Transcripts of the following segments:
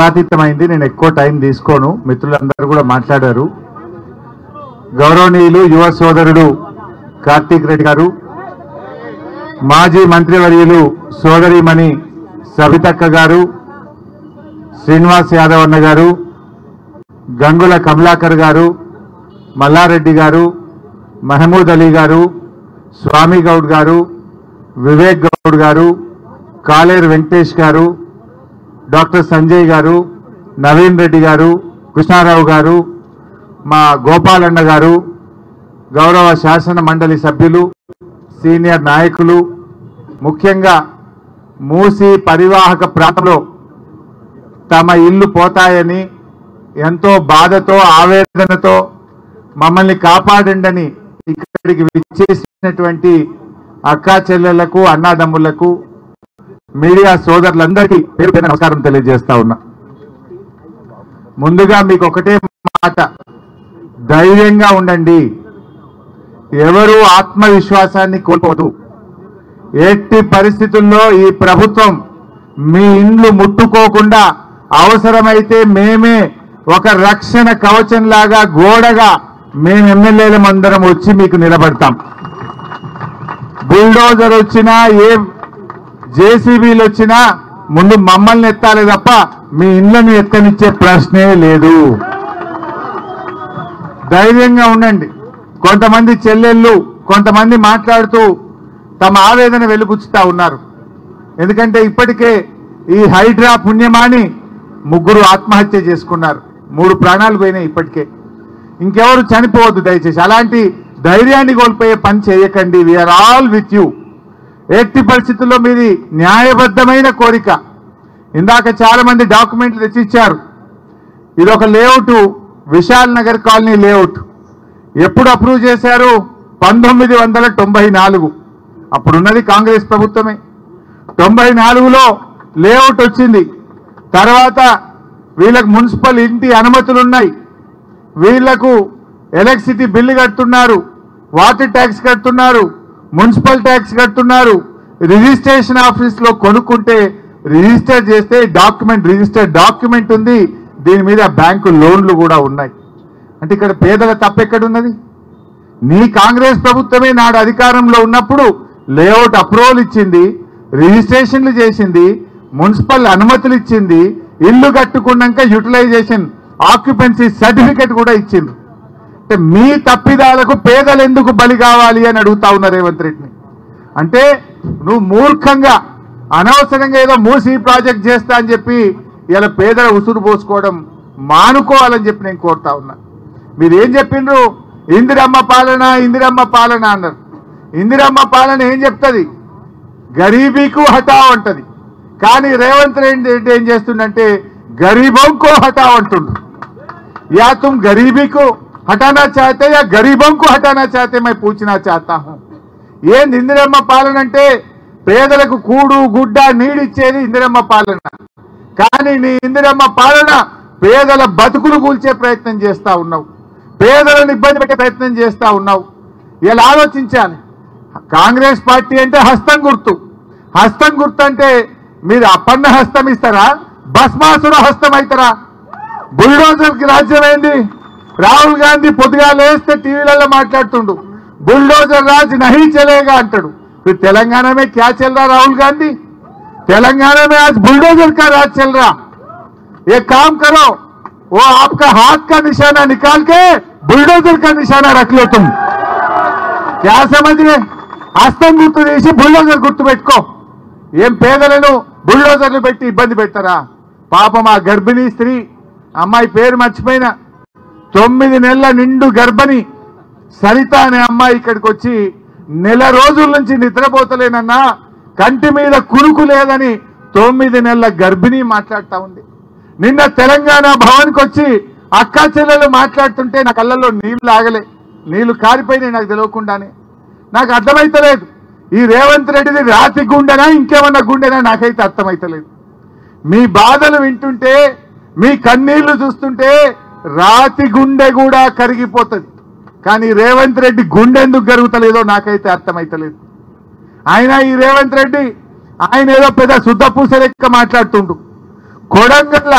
కాలాతీతమైంది నేను ఎక్కువ టైం తీసుకోను. మిత్రులందరూ కూడా మాట్లాడారు. గౌరవనీయులు యువ సోదరుడు కార్తీక్ రెడ్డి గారు మాజీ మంత్రివర్యులు సోదరిమణి సవితక్క గారు శ్రీనివాస్ యాదవ్ అన్న గారు గంగుల కమలాకర్ గారు మల్లారెడ్డి గారు మహమూద్ అలీ గారు స్వామి గౌడ్ గారు వివేక్ గౌడ్ గారు కాలేరు వెంకటేష్ గారు డాక్టర్ సంజయ్ గారు నవీన్ రెడ్డి గారు కృష్ణారావు గారు మా గోపాలన్న గారు గౌరవ శాసన మండలి సభ్యులు సీనియర్ నాయకులు ముఖ్యంగా మూసి పరివాహక ప్రాంతంలో తమ ఇల్లు పోతాయని ఎంతో బాధతో ఆవేదనతో మమ్మల్ని కాపాడండని ఇక్కడికి విచ్చేసినటువంటి అక్కా చెల్లెళ్ళకు అన్నాదమ్ములకు మీడియా సోదరులందరికీ పేరు పేరు నమస్కారం తెలియజేస్తా ఉన్నా. ముందుగా మీకు ఒకటే మాట. ధైర్యంగా ఉండండి. ఎవరు ఆత్మవిశ్వాసాన్ని కోల్పోదు. ఎట్టి పరిస్థితుల్లో ఈ ప్రభుత్వం మీ ఇండ్లు ముట్టుకోకుండా అవసరమైతే మేమే ఒక రక్షణ కవచంలాగా గోడగా మేము ఎమ్మెల్యేలం అందరం వచ్చి మీకు నిలబడతాం. బుల్డోజర్ వచ్చినా ఏ జేసీబీలు వచ్చినా ముందు మమ్మల్ని ఎత్తాలి తప్ప మీ ఇళ్ళను ఎత్తనిచ్చే ప్రశ్నే లేదు. ధైర్యంగా ఉండండి. కొంతమంది చెల్లెళ్ళు కొంతమంది మాట్లాడుతూ తమ ఆవేదన వెలుగుచ్చుతా ఉన్నారు. ఎందుకంటే ఇప్పటికే ఈ హైడ్రా పుణ్యమాని ముగ్గురు ఆత్మహత్య చేసుకున్నారు. మూడు ప్రాణాలు పోయినాయి ఇప్పటికే. ఇంకెవరు చనిపోవద్దు దయచేసి. అలాంటి ధైర్యాన్ని కోల్పోయే పని చేయకండి. వీఆర్ ఆల్ విత్ యూ ఎట్టి పరిస్థితుల్లో మీది న్యాయబద్ధమైన కోరిక. ఇందాక చాలామంది డాక్యుమెంట్లు తెచ్చిచ్చారు. ఇది ఒక layout Vishal Nagar colony layout. ఎప్పుడు అప్రూవ్ చేశారు? పంతొమ్మిది వందల తొంభై నాలుగు. అప్పుడున్నది కాంగ్రెస్ ప్రభుత్వమే. తొంభై నాలుగులో లేఅవుట్ వచ్చింది. తర్వాత వీళ్ళకు మున్సిపల్ ఇంటి అనుమతులు ఉన్నాయి వీళ్ళకు ఎలక్ట్రిసిటీ బిల్లు కడుతున్నారు. వాటర్ ట్యాక్స్ కడుతున్నారు. మున్సిపల్ ట్యాక్స్ కడుతున్నారు. రిజిస్ట్రేషన్ ఆఫీస్లో కొనుక్కుంటే రిజిస్టర్ చేస్తే డాక్యుమెంట్ రిజిస్టర్ డాక్యుమెంట్ ఉంది. దీని మీద బ్యాంకు లోన్లు కూడా ఉన్నాయి. అంటే ఇక్కడ పేదల తప్పెక్కడున్నది నీ కాంగ్రెస్ ప్రభుత్వమే నాడు అధికారంలో ఉన్నప్పుడు లేఅవుట్ అప్రూవల్ ఇచ్చింది రిజిస్ట్రేషన్లు చేసింది మున్సిపల్ అనుమతులు ఇచ్చింది ఇల్లు కట్టుకున్నాక యూటిలైజేషన్ ఆక్యుపెన్సీ సర్టిఫికెట్ కూడా ఇచ్చింది అంటే మీ తప్పిదాలకు పేదలు ఎందుకు బలి కావాలి అని అడుగుతా ఉన్న రేవంత్ రెడ్డిని. అంటే నువ్వు మూర్ఖంగా అనవసరంగా ఏదో మూసి ప్రాజెక్ట్ చేస్తా అని చెప్పి ఇలా పేదల ఉసురు పోసుకోవడం మానుకోవాలని చెప్పి నేను కోరుతా ఉన్నా. మీరు ఏం చెప్పిండ్రు? ఇందిరమ్మ పాలన ఇందిరమ్మ పాలన అన్నారు. ఇందిరమ్మ పాలన ఏం చెప్తుంది? గరీబీకు హఠా ఉంటుంది కానీ రేవంత్ రెడ్డి ఏం చేస్తుండంటే గరీబంకో హఠా హఠావ్ అంటుండ్రు యా తుమ్ గరీబీకు हटाना चाहते या गरीबों को हटाना चाहते मैं पूछना चाहता हूं ఏంది ఇందిరమ్మ పాలన అంటే పేదలకు కూడు గుడ్డ నీడిచ్చేది ఇందిరమ్మ పాలన కానీ నీ ఇందిరమ్మ పాలన పేదల బతుకులు కూల్చే ప్రయత్నం చేస్తా ఉన్నావు పేదలను ఇబ్బంది పెట్టే ప్రయత్నం చేస్తా ఉన్నావు ఇలా ఆలోచించాలి కాంగ్రెస్ పార్టీ అంటే హస్తం గుర్తు హస్తం గుర్తు అంటే మీరు అప్పన్న హస్తం ఇస్తారా భస్మాసుర హస్తం అవుతారా బుల్డోజర్ కి రాజ్యం ఏంది రాహుల్ గాంధీ పొద్దుగా లేస్తే టీవీలలో మాట్లాడుతుండు. బుల్డోజర్ రాజ్ నహీ చెలేగా అంటాడు. తెలంగాణమే క్యా చెల్లరా రాహుల్ గాంధీ? తెలంగాణమే ఆజ్ బుల్డోజర్ కా రాజ్ చెల్లరా ఏ కామ్ కరో ఓ ఆప్ హాత్ కా నిశానా నికాల్కే బుల్డోజర్ కా నిశానా बुलडोजर का निशाना रख लो హస్తం గుర్తు చేసి బుల్డోజర్ గుర్తు పెట్టుకో. ఏం పేదలను బుల్డోజర్లు పెట్టి ఇబ్బంది పెడతారా? పాపం ఆ గర్భిణీ స్త్రీ అమ్మాయి పేరు మర్చిపోయినా తొమ్మిది నెలల నిండు గర్భిణి సరిత అనే అమ్మాయి ఇక్కడికి వచ్చి నెల రోజుల నుంచి నిద్రపోతలేనన్నా కంటి మీద కురుకు లేదని తొమ్మిది నెలల గర్భిణి మాట్లాడుతూ ఉంది. నిన్న తెలంగాణ భవన్కి వచ్చి అక్కా చెల్లెలు మాట్లాడుతుంటే నా కళ్ళల్లో నీళ్ళు ఆగలే. నీళ్ళు కారిపోయినాయి నాకు తెలియకుండానే. నాకు అర్థమైతలేదు. ఈ రేవంత్ రెడ్డిది రాతి గుండెనా ఇంకేమన్నా గుండెనా నాకైతే అర్థమైతలేదు. మీ బాధలు వింటుంటే మీ కన్నీళ్ళు చూస్తుంటే రాతి గుండె కూడా కరిగిపోతుంది. కానీ రేవంత్ రెడ్డి గుండె ఎందుకు కరుగుతలేదో నాకైతే అర్థమైతలేదు. ఆయన ఈ రేవంత్ రెడ్డి ఆయన ఏదో పెద్ద శుద్ధపూస లెక్క మాట్లాడుతుండు. కొడంగల్ల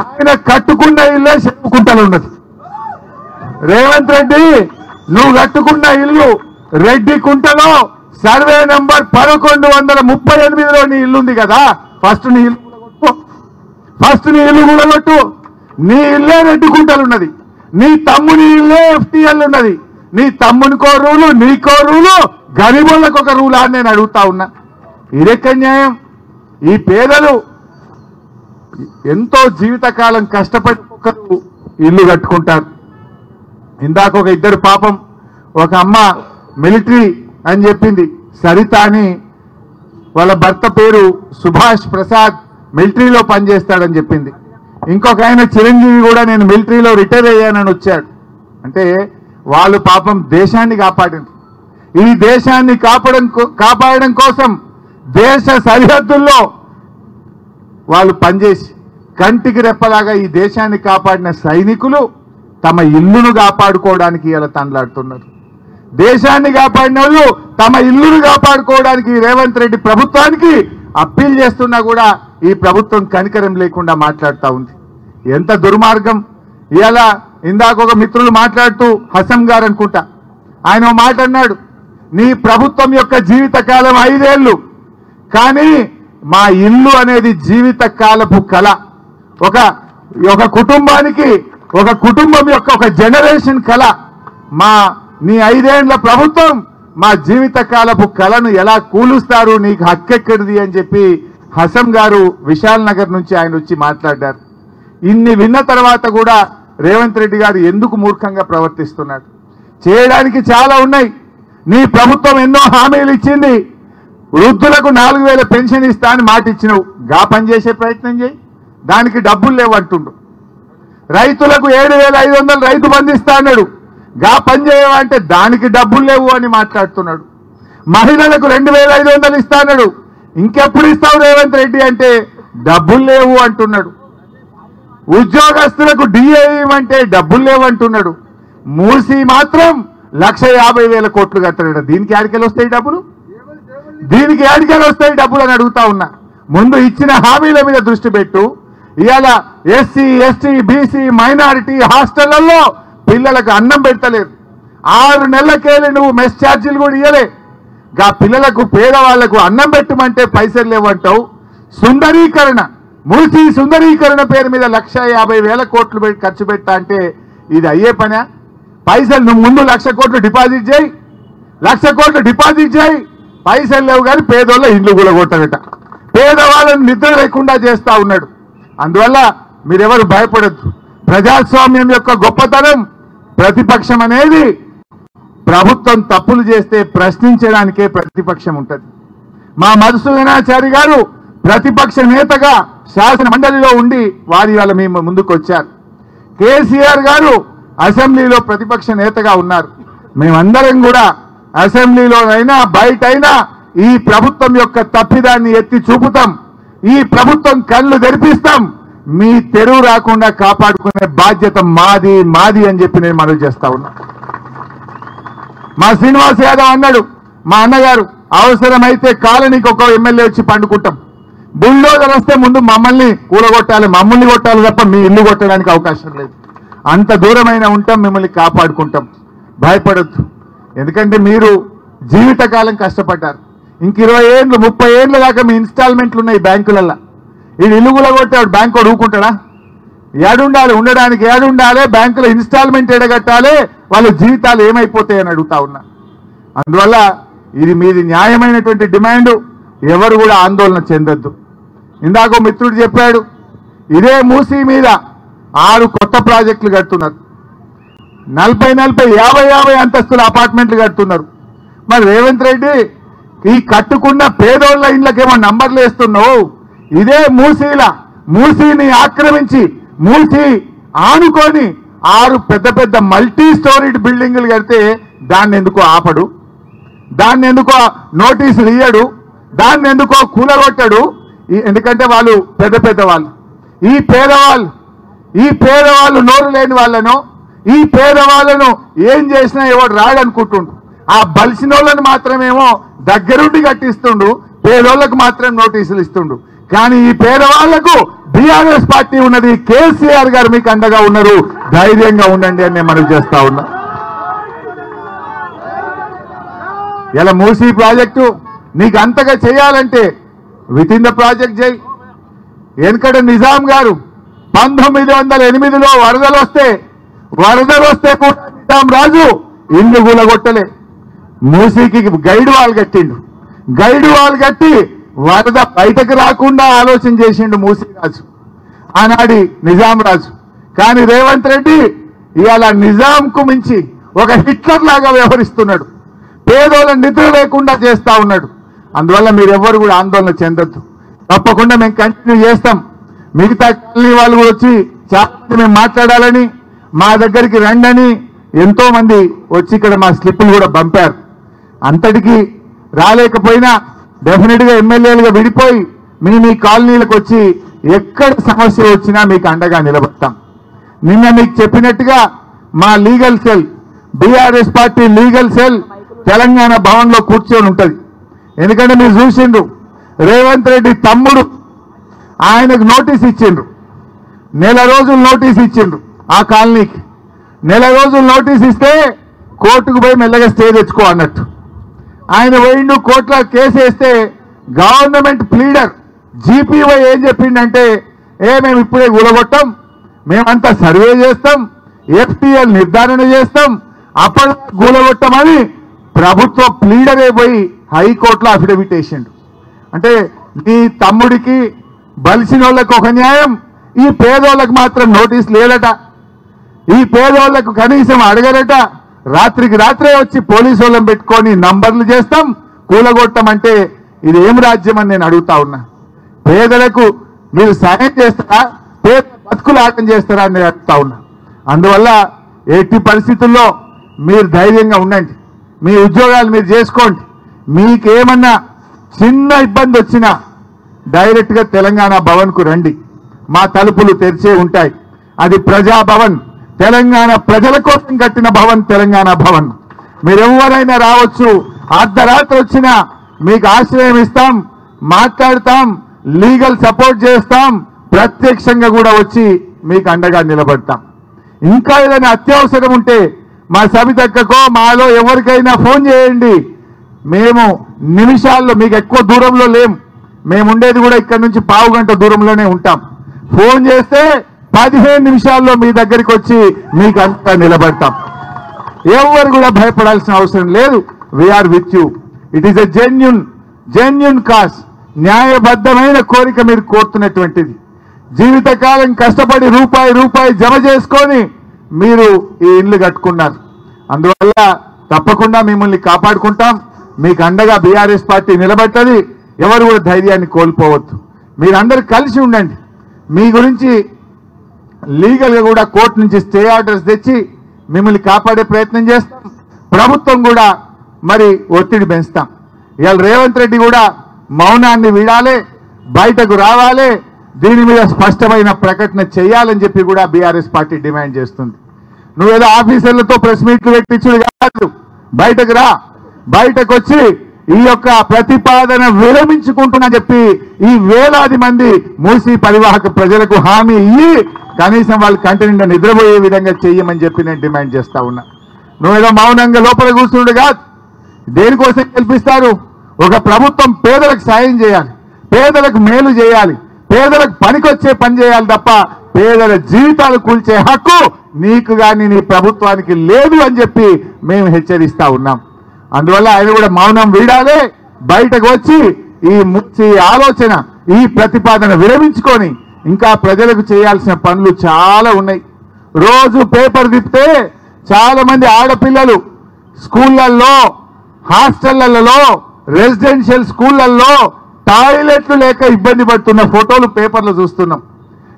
ఆయన కట్టుకున్న ఇల్లే చెప్పుకుంటలు ఉన్నది రేవంత్ రెడ్డి నువ్వు కట్టుకున్న ఇల్లు రెడ్డి కుంటలో సర్వే నంబర్ పదకొండు వందల ముప్పై ఎనిమిదిలో నీ ఇల్లు ఉంది కదా. ఫస్ట్ నీ ఇల్లు ఫస్ట్ నీ ఇల్లు కూడగొట్టు నీ ఇల్లే రెడ్డి కుంటలు ఉన్నది. నీ తమ్ముని ఇల్లే ఎఫ్టీఎల్ ఉన్నది. నీ తమ్మునికో రూలు నీకో రూలు గరిబులకు ఒక రూలా అని నేను అడుగుతా ఉన్నా. ఇదెక్క న్యాయం? ఈ పేదలు ఎంతో జీవితకాలం కష్టపడి ఒకరు ఇల్లు కట్టుకుంటారు. ఇందాక ఒక ఇద్దరు పాపం ఒక అమ్మ మిలిటరీ అని చెప్పింది. సరిత అని వాళ్ళ భర్త పేరు సుభాష్ ప్రసాద్ మిలిటరీలో పనిచేస్తాడని చెప్పింది. ఇంకొక ఆయన చిరంజీవి కూడా నేను మిలిటరీలో రిటైర్ అయ్యానని వచ్చాడు. అంటే వాళ్ళు పాపం దేశాన్ని కాపాడింది ఈ దేశాన్ని కాపాడడం కాపాడడం కోసం దేశ సరిహద్దుల్లో వాళ్ళు పనిచేసి కంటికి రెప్పలాగా ఈ దేశాన్ని కాపాడిన సైనికులు తమ ఇల్లును కాపాడుకోవడానికి ఇలా తండ్లాడుతున్నారు. దేశాన్ని కాపాడిన వాళ్ళు తమ ఇల్లును కాపాడుకోవడానికి రేవంత్ రెడ్డి ప్రభుత్వానికి అప్పీల్ చేస్తున్నా కూడా ఈ ప్రభుత్వం కనికరం లేకుండా మాట్లాడుతూ ఉంది. ఎంత దుర్మార్గం. ఇలా ఇందాక ఒక మిత్రులు మాట్లాడుతూ హసం గారు అనుకుంటా ఆయన మాట అన్నాడు నీ ప్రభుత్వం యొక్క జీవితకాలం ఐదేళ్ళు. కానీ మా ఇల్లు అనేది జీవిత కాలపు కళ. ఒక ఒక కుటుంబానికి ఒక కుటుంబం యొక్క ఒక జనరేషన్ కళ. మా నీ ఐదేండ్ల ప్రభుత్వం మా జీవిత కాలపు కళను ఎలా కూలుస్తారు నీకు హక్కెక్కడిది? అని చెప్పి హసం గారు విశాల్ నగర్ నుంచి ఆయన వచ్చి మాట్లాడారు. ఇన్ని విన్న తర్వాత కూడా రేవంత్ రెడ్డి గారు ఎందుకు మూర్ఖంగా ప్రవర్తిస్తున్నాడు చేయడానికి చాలా ఉన్నాయి. నీ ప్రభుత్వం ఎన్నో హామీలు ఇచ్చింది. వృద్ధులకు నాలుగు వేల పెన్షన్ ఇస్తా అని మాట ఇచ్చినవు. గా పని చేసే ప్రయత్నం చేయి. దానికి డబ్బులు లేవు అంటుండు. రైతులకు ఏడు వేల ఐదు వందలు రైతు బంధిస్తా అన్నాడు. గా పని చేయవంటే దానికి డబ్బులు లేవు అని మాట్లాడుతున్నాడు. మహిళలకు రెండు వేల ఐదు వందలు ఇస్తా అన్నాడు. ఇంకెప్పుడు ఇస్తావు రేవంత్ రెడ్డి అంటే డబ్బులు లేవు అంటున్నాడు. ఉద్యోగస్తులకు డిఏ అంటే డబ్బులు లేవంటున్నాడు మూసి మాత్రం లక్ష యాభై వేల కోట్లు కట్టాడు దీనికి ఆడికెళ్ళి వస్తాయి డబ్బులు? దీనికి ఆడికెళ్ళి వస్తాయి డబ్బులు అని అడుగుతా ఉన్నా. ముందు ఇచ్చిన హామీల మీద దృష్టి పెట్టు. ఇవాళ ఎస్సీ ఎస్టీ బీసీ మైనారిటీ హాస్టళ్ళలో పిల్లలకు అన్నం పెడతలేరు. ఆరు నెలలకేళ్ళి నువ్వు మెస్ ఛార్జీలు కూడా ఇవ్వలే గా పిల్లలకు పేదవాళ్ళకు అన్నం పెట్టమంటే పైసలు లేవంటావు. సుందరీకరణ మూసి సుందరీకరణ పేరు మీద లక్ష యాభై వేల కోట్లు ఖర్చు పెట్టా అంటే ఇది అయ్యే పనా? పైసలు నువ్వు ముందు లక్ష కోట్లు డిపాజిట్ చేయి. లక్ష కోట్లు డిపాజిట్ చేయి. పైసలు లేవు కానీ పేదోళ్ళ ఇండ్లు కూడా కొట్టగట పేదవాళ్ళని నిద్ర లేకుండా చేస్తూ ఉన్నాడు. అందువల్ల మీరెవరు భయపడద్దు. ప్రజాస్వామ్యం యొక్క గొప్పతనం ప్రతిపక్షం అనేది ప్రభుత్వం తప్పులు చేస్తే ప్రశ్నించడానికే ప్రతిపక్షం ఉంటుంది. మా మధుసూదనాచారి గారు ప్రతిపక్ష నేతగా శాసన మండలిలో ఉండి వారి వాళ్ళ మేము ముందుకు వచ్చారు కేసీఆర్ గారు అసెంబ్లీలో ప్రతిపక్ష నేతగా ఉన్నారు. మేమందరం కూడా అసెంబ్లీలోనైనా బయటైనా ఈ ప్రభుత్వం యొక్క తప్పిదాన్ని ఎత్తి చూపుతాం. ఈ ప్రభుత్వం కళ్ళు తెరిపిస్తాం. మీ తెరువు రాకుండా కాపాడుకునే బాధ్యత మాది మాది అని చెప్పి నేను మనవి చేస్తా ఉన్నా. మా శ్రీనివాస్ యాదవ్ అన్నాడు మా అన్నగారు అవసరమైతే కాలనీకి ఒక ఎమ్మెల్యే వచ్చి పండుకుంటాం. బుల్డోజర్ వస్తే ముందు మమ్మల్ని కూడగొట్టాలి మమ్మల్ని కొట్టాలి తప్ప మీ ఇల్లు కొట్టడానికి అవకాశం లేదు. అంత దూరమైన ఉంటాం మిమ్మల్ని కాపాడుకుంటాం. భయపడద్దు. ఎందుకంటే మీరు జీవితకాలం కష్టపడ్డారు. ఇంక ఇరవై ఏళ్ళు ముప్పై ఏళ్ళ దాకా మీ ఇన్స్టాల్మెంట్లు ఉన్నాయి బ్యాంకులల్లో. ఈ ఇల్లు కూలగొట్టాడు బ్యాంకు వాడు ఏడుండాలి ఉండడానికి ఏడుండాలి బ్యాంకులో ఇన్స్టాల్మెంట్ ఎడగట్టాలి వాళ్ళ జీవితాలు ఏమైపోతాయని అడుగుతా ఉన్నా. అందువల్ల ఇది మీది న్యాయమైనటువంటి డిమాండ్ ఎవరు కూడా ఆందోళన చెందొద్దు. ఇందాక మిత్రుడు చెప్పాడు ఇదే మూసీ మీద ఆరు కొత్త ప్రాజెక్టులు కడుతున్నారు. నలభై నలభై యాభై యాభై అంతస్తుల అపార్ట్మెంట్లు కడుతున్నారు. మరి రేవంత్ రెడ్డి ఈ కట్టుకున్న పేదోళ్ళ ఇండ్లకేమో నంబర్లు వేస్తున్నావు? ఇదే మూసీల మూసీని ఆక్రమించి మూసీ ఆనుకొని ఆరు పెద్ద పెద్ద మల్టీ స్టోరీడ్ బిల్డింగులు కడితే దాన్ని ఎందుకో ఆపడు? దాన్ని ఎందుకో నోటీసులు ఇయ్యడు? దాన్ని ఎందుకో కూలగొట్టడు? ఎందుకంటే వాళ్ళు పెద్ద పెద్ద వాళ్ళు ఈ పేదవాళ్ళు ఈ పేదవాళ్ళు నోరు లేని వాళ్ళను ఈ పేదవాళ్ళను ఏం చేసినా ఎవడు రాడనుకుంటుండు. ఆ బలిసినోళ్ళని మాత్రమేమో దగ్గరుండి కట్టిస్తుండు పేదోళ్ళకు మాత్రం నోటీసులు ఇస్తుండు. కానీ ఈ పేదవాళ్ళకు బీఆర్ఎస్ పార్టీ ఉన్నది కేసీఆర్ గారు మీకు అండగా ఉన్నారు. ధైర్యంగా ఉండండి అని నేను మనవి చేస్తా ఉన్నా. ఇలా మూసీ ప్రాజెక్టు నీకు అంతగా చేయాలంటే విత్ ఇన్ ద ప్రాజెక్ట్ చేయి. ఎందుకంటే నిజాం గారు పంతొమ్మిది వందల ఎనిమిదిలో వరదలు వస్తే వరదలు వస్తే కూడా నిజాం రాజు ఇల్లు కూలగొట్టలే. మూసీకి గైడ్ వాళ్ళు కట్టిండు. గైడ్ వాళ్ళు కట్టి వరద బయటకు రాకుండా ఆలోచన చేసిండు మూసీరాజు. ఆనాడి నిజాం రాజు. కానీ రేవంత్ రెడ్డి ఇవాళ నిజాంకు మించి ఒక హిట్లర్ లాగా వ్యవహరిస్తున్నాడు. పేదోళ్ళ నిద్ర లేకుండా చేస్తా ఉన్నాడు. అందువల్ల మీరెవ్వరు కూడా ఆందోళన చెందొద్దు. తప్పకుండా మేము కంటిన్యూ చేస్తాం. మిగతా కాలనీ వాళ్ళు కూడా వచ్చి చాలా మేము మాట్లాడాలని మా దగ్గరికి రండని ఎంతో మంది వచ్చి ఇక్కడ మా స్లిప్పులు కూడా పంపారు అంతటికి రాలేకపోయినా డెఫినెట్గా ఎమ్మెల్యేలుగా విడిపోయి మీ మీ కాలనీలకు వచ్చి ఎక్కడ సమస్య వచ్చినా మీకు అండగా నిలబడతాం. నిన్న మీకు చెప్పినట్టుగా మా legal cell BRS party legal cell Telangana భవన్లో కూర్చొని ఉంటుంది. ఎందుకంటే మీరు చూసిండ్రు రేవంత్ రెడ్డి తమ్ముడు ఆయనకు నోటీస్ ఇచ్చిండ్రు. నెల రోజులు నోటీస్ ఇచ్చిండ్రు ఆ కాలనీకి. నెల రోజులు నోటీస్ ఇస్తే కోర్టుకు పోయి మెల్లగా స్టే తెచ్చుకో అన్నట్టు. ఆయన పోయిండు కోట్ల కేసు వేస్తే గవర్నమెంట్ ప్లీడర్ జీపీవై ఏం చెప్పిండంటే ఏ మేము ఇప్పుడే కూలగొట్టాం మేమంతా సర్వే చేస్తాం ఎఫ్టీఎల్ నిర్ధారణ చేస్తాం అప్పటి కూలగొట్టమని ప్రభుత్వ ప్లీడరే పోయి హైకోర్టులో అఫిడవిట్ వేసిండు. అంటే నీ తమ్ముడికి బలిసిన వాళ్ళకు ఒక న్యాయం ఈ పేదోళ్ళకు మాత్రం నోటీస్ లేదట. ఈ పేదోళ్ళకు కనీసం అడగరట. రాత్రికి రాత్రే వచ్చి పోలీసు వాళ్ళని పెట్టుకొని నంబర్లు చేస్తాం కూలగొట్టమంటే ఇది ఏం రాజ్యం అని నేను అడుగుతా ఉన్నా. పేదలకు మీరు సాయం చేస్తారా? పేద బతుకులు ఆటం చేస్తారా అని నేను అడుగుతా ఉన్నా. అందువల్ల ఎట్టి పరిస్థితుల్లో మీరు ధైర్యంగా ఉండండి. మీ ఉద్యోగాలు మీరు చేసుకోండి. మీకేమన్నా చిన్న ఇబ్బంది వచ్చినా డైరెక్ట్గా తెలంగాణ భవన్కు రండి. మా తలుపులు తెరిచే ఉంటాయి. అది ప్రజాభవన్. తెలంగాణ ప్రజల కోసం కట్టిన భవన్ తెలంగాణ భవన్. మీరెవరైనా రావచ్చు. అర్ధరాత్రి వచ్చినా మీకు ఆశ్రయం ఇస్తాం మాట్లాడతాం లీగల్ సపోర్ట్ చేస్తాం ప్రత్యక్షంగా కూడా వచ్చి మీకు అండగా నిలబడతాం. ఇంకా ఏదైనా అత్యవసరం ఉంటే మా సబితక్కకో మాలో ఎవరికైనా ఫోన్ చేయండి. మేము నిమిషాల్లో మీకు ఎక్కువ దూరంలో లేం. మేము ఉండేది కూడా ఇక్కడ నుంచి పావు గంట దూరంలోనే ఉంటాం. ఫోన్ చేస్తే పదిహేను నిమిషాల్లో మీ దగ్గరికి వచ్చి మీకు అంతా నిలబడతాం. ఎవరు కూడా భయపడాల్సిన అవసరం లేదు. We are with you it is a genuine genuine cause న్యాయబద్ధమైన కోరిక మీరు కోరుతున్నటువంటిది. జీవితకాలం కష్టపడి రూపాయి రూపాయి జమ చేసుకొని మీరు ఈ ఇండ్లు కట్టుకున్నారు. అందువల్ల తప్పకుండా మిమ్మల్ని కాపాడుకుంటాం. మీకు అండగా బీఆర్ఎస్ పార్టీ నిలబెట్టది ఎవరు కూడా ధైర్యాన్ని కోల్పోవద్దు. మీరందరూ కలిసి ఉండండి. మీ గురించి లీగల్గా కూడా కోర్టు నుంచి స్టే ఆర్డర్స్ తెచ్చి మిమ్మల్ని కాపాడే ప్రయత్నం చేస్తాం. ప్రభుత్వం కూడా మరి ఒత్తిడి పెంచుతాం. ఇవాళ రేవంత్ రెడ్డి కూడా మౌనాన్ని వీడాలి బయటకు రావాలి దీని మీద స్పష్టమైన ప్రకటన చేయాలని చెప్పి కూడా బీఆర్ఎస్ పార్టీ డిమాండ్ చేస్తుంది. నువ్వేదో ఆఫీసర్లతో ప్రెస్ మీట్లు పెట్టించుడు కాదు. బయటకు రా. బయటకు వచ్చి ఈ యొక్క ప్రతిపాదన విరమించుకుంటున్నా చెప్పి ఈ వేలాది మంది మూసి పరివాహక ప్రజలకు హామీ ఇయ్యి కనీసం వాళ్ళు కంటి నిండా నిద్రపోయే విధంగా చెయ్యమని చెప్పి నేను డిమాండ్ చేస్తా ఉన్నా. నువ్వేదో మౌనంగా లోపల కూర్చుండు కాదు. దేనికోసం కల్పిస్తారు ఒక ప్రభుత్వం పేదలకు సాయం చేయాలి. పేదలకు మేలు చేయాలి. పేదలకు పనికొచ్చే పని చేయాలి తప్ప పేదల జీవితాలు కూల్చే హక్కు నీకు కానీ నీ ప్రభుత్వానికి లేదు అని చెప్పి మేము హెచ్చరిస్తా ఉన్నాం. అందువల్ల ఆయన కూడా మౌనం వీడాలి. బయటకు వచ్చి ఈ ముచ్చి ఆలోచన ఈ ప్రతిపాదన విరమించుకొని ఇంకా ప్రజలకు చేయాల్సిన పనులు చాలా ఉన్నాయి. రోజు పేపర్ తిప్పితే చాలా మంది ఆడపిల్లలు స్కూళ్ళల్లో హాస్టళ్ళలో రెసిడెన్షియల్ స్కూళ్ళల్లో టాయిలెట్లు లేక ఇబ్బంది పడుతున్న ఫోటోలు పేపర్లు చూస్తున్నాం.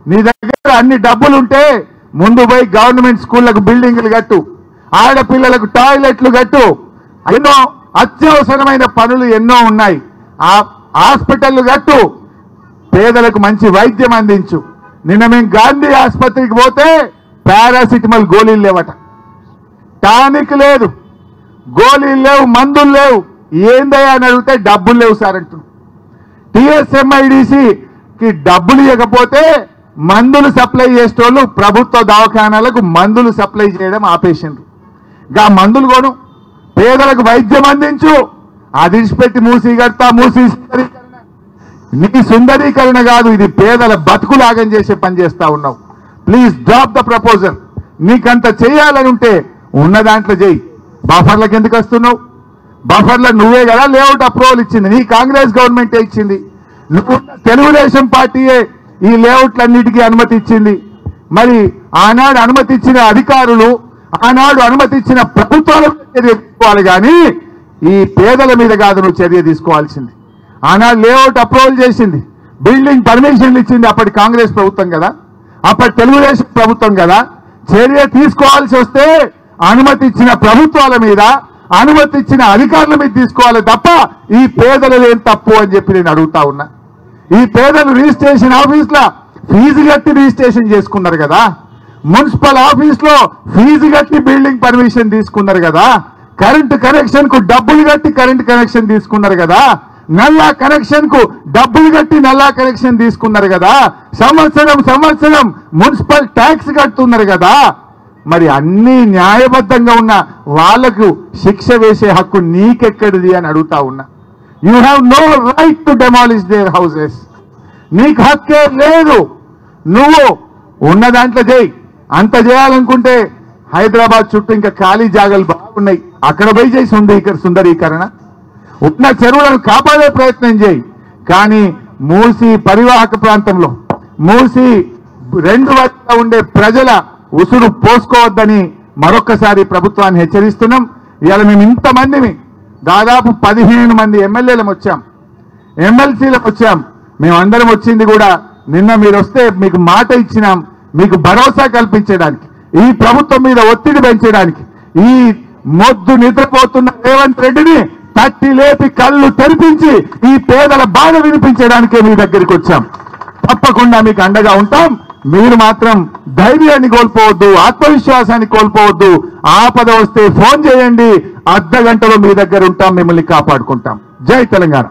నీ దగ్గర అన్ని డబ్బులు ఉంటే ముందు పోయి గవర్నమెంట్ స్కూళ్ళకు బిల్డింగ్లు కట్టు ఆడపిల్లలకు టాయిలెట్లు కట్టు. ఎన్నో అత్యవసరమైన పనులు ఎన్నో ఉన్నాయి. ఆ హాస్పిటల్ కట్టు. పేదలకు మంచి వైద్యం అందించు. నిన్న మేము గాంధీ ఆసుపత్రికి పోతే పారాసిటమల్ గోళీలు లేవట. టానిక్ లేదు. గోళీలు లేవు మందులు లేవు. ఏందయ్యా అని అడిగితే డబ్బులు లేవు సార్ అంటున్నాం టిఎస్ఎంఐడిసి కి డబ్బులు ఇవ్వకపోతే మందులు సప్లై చేసేటోళ్ళు ప్రభుత్వ దవాఖానాలకు మందులు సప్లై చేయడం ఆపేసిండ్రు. గా మందులు కొను. పేదలకు వైద్యం అందించు. అదిడిచిపెట్టి మూసి కడతా మూసి సుందరీకరణ నీ సుందరీకరణ కాదు ఇది పేదల బతుకులాగం చేసే పని చేస్తా ఉన్నావు. ప్లీజ్ డ్రాప్ ద ప్రపోజల్ నీకంత చేయాలని ఉంటే ఉన్న దాంట్లో చేయి. బఫర్లకు ఎందుకు వస్తున్నావు? బఫర్లకు నువ్వే కదా లేఅవుట్ అప్రూవల్ ఇచ్చింది నీ కాంగ్రెస్ గవర్నమెంటే ఇచ్చింది? నువ్వు తెలుగుదేశం పార్టీయే ఈ లేఅవుట్లన్నిటికీ అనుమతి ఇచ్చింది. మరి ఆనాడు అనుమతి ఇచ్చిన అధికారులు ఆనాడు అనుమతి ఇచ్చిన ప్రభుత్వాల చర్య తీసుకోవాలి కానీ ఈ పేదల మీద కాదు నువ్వు చర్య తీసుకోవాల్సింది. ఆనాడు లేఅవుట్ అప్రూవల్ చేసింది. బిల్డింగ్ పర్మిషన్లు ఇచ్చింది అప్పటి కాంగ్రెస్ ప్రభుత్వం కదా. అప్పటి తెలుగుదేశం ప్రభుత్వం కదా. చర్య తీసుకోవాల్సి వస్తే అనుమతి ఇచ్చిన ప్రభుత్వాల మీద అనుమతి ఇచ్చిన అధికారుల మీద తీసుకోవాలి తప్ప ఈ పేదలు ఏం తప్పు అని చెప్పి నేను అడుగుతా ఉన్నా. ఈ పేదలు రిజిస్ట్రేషన్ ఆఫీస్లో ఫీజు కట్టి రిజిస్ట్రేషన్ చేసుకున్నారు కదా. మున్సిపల్ ఆఫీస్లో ఫీజు కట్టి బిల్డింగ్ పర్మిషన్ తీసుకున్నారు కదా. కరెంట్ కనెక్షన్కు డబ్బులు కట్టి కరెంట్ కనెక్షన్ తీసుకున్నారు కదా. నల్లా కనెక్షన్కు డబ్బులు కట్టి నల్లా కనెక్షన్ తీసుకున్నారు కదా. సంవత్సరం సంవత్సరం మున్సిపల్ ట్యాక్స్ కడుతున్నారు కదా. మరి అన్ని న్యాయబద్ధంగా ఉన్న వాళ్ళకు శిక్ష వేసే హక్కు నీకెక్కడిది అని అడుగుతా ఉన్నా. You have no right to demolish their houses నీకు హక్కే లేదు. నువ్వు ఉన్న దాంట్లో చేయి. అంత చేయాలనుకుంటే హైదరాబాద్ చుట్టూ ఇంకా ఖాళీ జాగాలు బాగున్నాయి. అక్కడ పోయి చేయి సుందరీకర సుందరీకరణ. ఉన్న చెరువులను కాపాడే ప్రయత్నం చేయి. కానీ మూసి పరివాహక ప్రాంతంలో మూసి రెండు వైపులా ఉండే ప్రజల ఉసురు పోసుకోవద్దని మరొక్కసారి ప్రభుత్వాన్ని హెచ్చరిస్తున్నాం. ఇవాళ మేము ఇంతమందిని దాదాపు పదిహేను మంది ఎమ్మెల్యేలం వచ్చాం. ఎమ్మెల్సీలకు వచ్చాం. మేమందరం వచ్చింది కూడా నిన్న మీరు వస్తే మీకు మాట ఇచ్చినాం. మీకు భరోసా కల్పించడానికి ఈ ప్రభుత్వం మీద ఒత్తిడి పెంచడానికి ఈ మొద్దు నిద్రపోతున్న రేవంత్ రెడ్డిని తట్టి లేపి కళ్ళు తెరిపించి ఈ పేదల బాధ వినిపించడానికే మీ దగ్గరికి వచ్చాం. తప్పకుండా మీకు అండగా ఉంటాం. మీరు మాత్రం ధైర్యాన్ని కోల్పోవద్దు ఆత్మవిశ్వాసాన్ని కోల్పోవద్దు. ఆపద వస్తే ఫోన్ చేయండి. అర్ధ గంటలో మీ దగ్గర ఉంటాం మిమ్మల్ని కాపాడుకుంటాం. జై తెలంగాణ.